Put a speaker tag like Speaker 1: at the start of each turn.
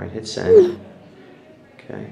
Speaker 1: Right, hit send. Okay.